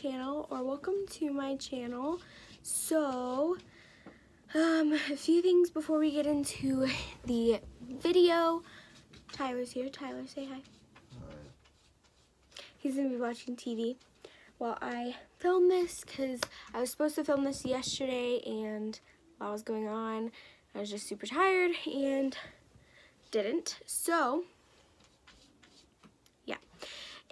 channel or welcome to my channel. So, um, a few things before we get into the video. Tyler's here. Tyler, say hi. He's gonna be watching TV while I film this because I was supposed to film this yesterday and a lot was going on. I was just super tired and didn't. So, yeah.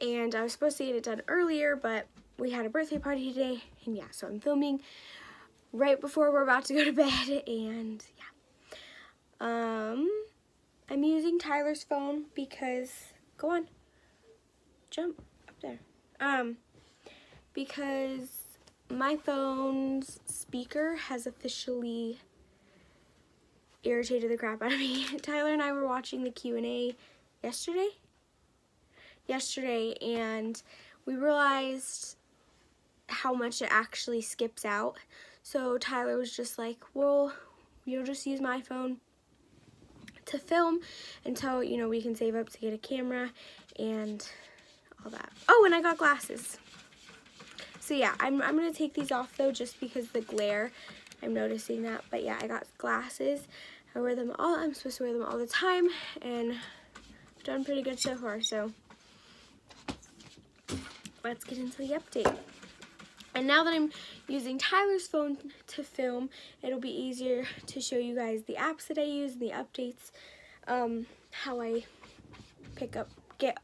And I was supposed to get it done earlier, but we had a birthday party today. And yeah, so I'm filming right before we're about to go to bed. And yeah. Um, I'm using Tyler's phone because, go on, jump up there. Um, because my phone's speaker has officially irritated the crap out of me. Tyler and I were watching the Q&A yesterday? Yesterday, and we realized how much it actually skips out. So Tyler was just like, well, you'll just use my phone to film until, you know, we can save up to get a camera and all that. Oh, and I got glasses. So yeah, I'm, I'm going to take these off though just because the glare I'm noticing that. But yeah, I got glasses. I wear them all. I'm supposed to wear them all the time. And I've done pretty good so far. So let's get into the update. And now that I'm using Tyler's phone to film, it'll be easier to show you guys the apps that I use and the updates, um, how I pick up, get,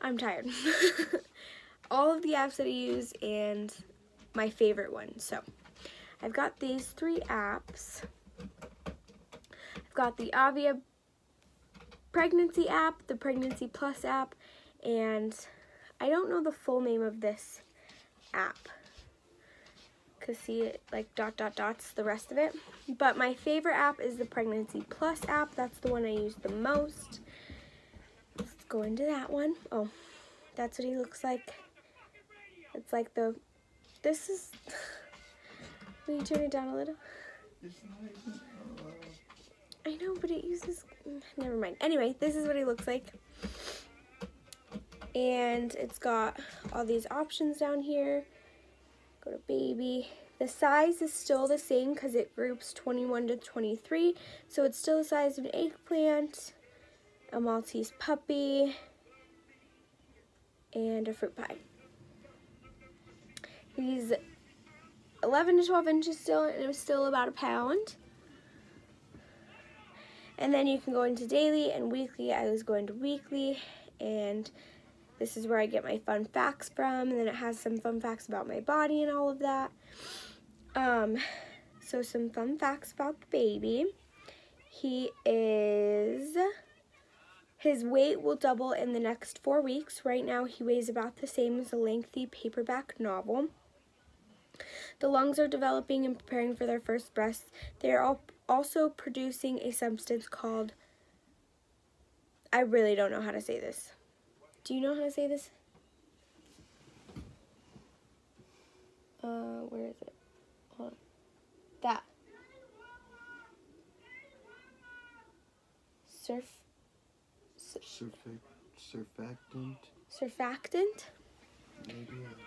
I'm tired. all of the apps that I use and my favorite one. So I've got these three apps. I've got the Ovia pregnancy app, the Pregnancy Plus app, and I don't know the full name of this app because see it like dot dot dots the rest of it. But my favorite app is the Pregnancy Plus app. That's the one I use the most. Let's go into that one. Oh, that's what he looks like. It's like the this is... Will you turn it down a little? I know, but it uses... Never mind. Anyway, this is what he looks like. And it's got all these options down here. Go to baby. The size is still the same because it groups 21 to 23. So it's still the size of an eggplant, a Maltese puppy, and a fruit pie. He's 11 to 12 inches still, and it was still about a pound. And then you can go into daily and weekly. I was going to weekly, and this is where I get my fun facts from. And then it has some fun facts about my body and all of that. Um, so some fun facts about the baby. He is, his weight will double in the next four weeks. Right now he weighs about the same as a lengthy paperback novel. The lungs are developing and preparing for their first breaths. They are also producing a substance called, I really don't know how to say this. Do you know how to say this? Uh, where is it? Hold on. That. Surf. surfactant. Surfactant?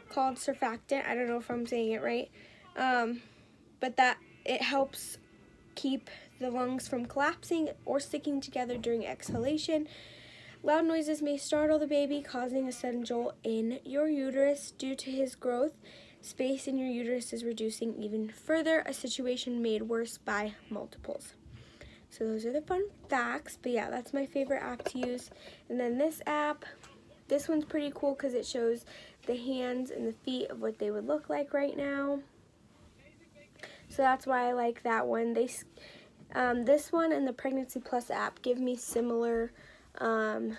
called surfactant. I don't know if I'm saying it right. Um, but that it helps keep the lungs from collapsing or sticking together during exhalation. Loud noises may startle the baby, causing a sudden jolt in your uterus. Due to his growth, space in your uterus is reducing even further, a situation made worse by multiples. So those are the fun facts, but yeah, that's my favorite app to use. And then this app, this one's pretty cool because it shows the hands and the feet of what they would look like right now. So that's why I like that one. They, um, This one and the Pregnancy Plus app give me similar, um,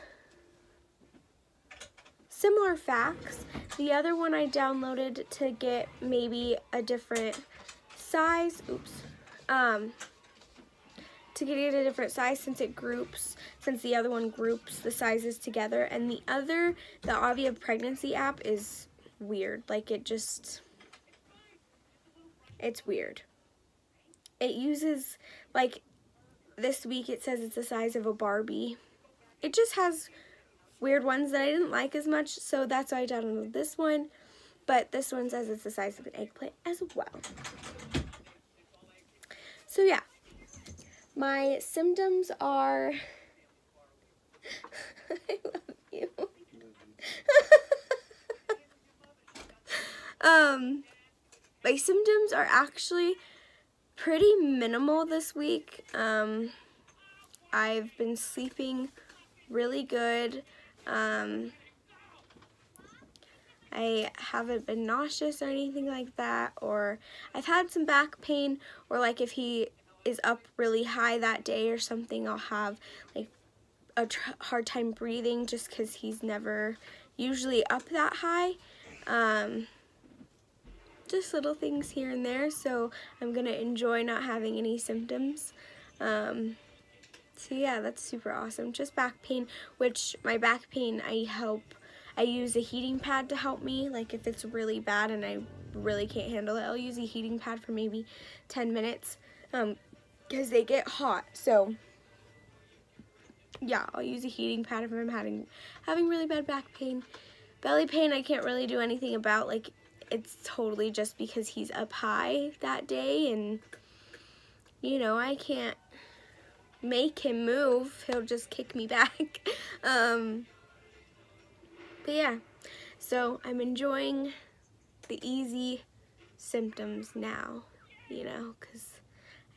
similar facts. The other one I downloaded to get maybe a different size. Oops. Um, to get it a different size since it groups, since the other one groups the sizes together. And the other, the Ovia pregnancy app is weird. Like it just, it's weird. It uses, like this week it says it's the size of a Barbie. It just has weird ones that I didn't like as much, so that's why I downloaded this one. But this one says it's the size of an eggplant as well. So yeah, my symptoms are, I love you. um, my symptoms are actually pretty minimal this week. Um, I've been sleeping really good. Um, I haven't been nauseous or anything like that, or I've had some back pain, or like if he is up really high that day or something, I'll have like a hard time breathing just because he's never usually up that high. Um, just little things here and there, so I'm going to enjoy not having any symptoms. Um, so yeah, that's super awesome. Just back pain, which my back pain, I help, I use a heating pad to help me. Like if it's really bad and I really can't handle it, I'll use a heating pad for maybe 10 minutes because um, they get hot. So yeah, I'll use a heating pad if I'm having, having really bad back pain. Belly pain, I can't really do anything about. Like it's totally just because he's up high that day and you know, I can't make him move. He'll just kick me back. um, but yeah, so I'm enjoying the easy symptoms now, you know, because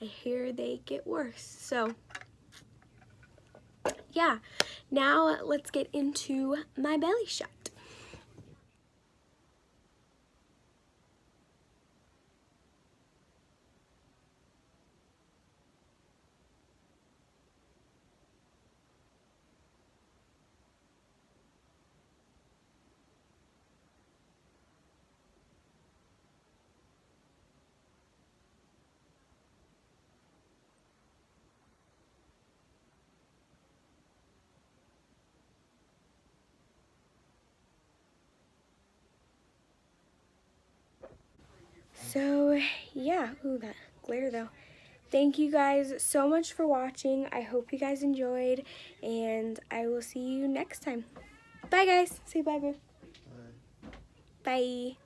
I hear they get worse. So yeah, now let's get into my belly shot. So, yeah. Ooh, that glare though. Thank you guys so much for watching. I hope you guys enjoyed, and I will see you next time. Bye, guys. Say bye, boo. Bye. bye.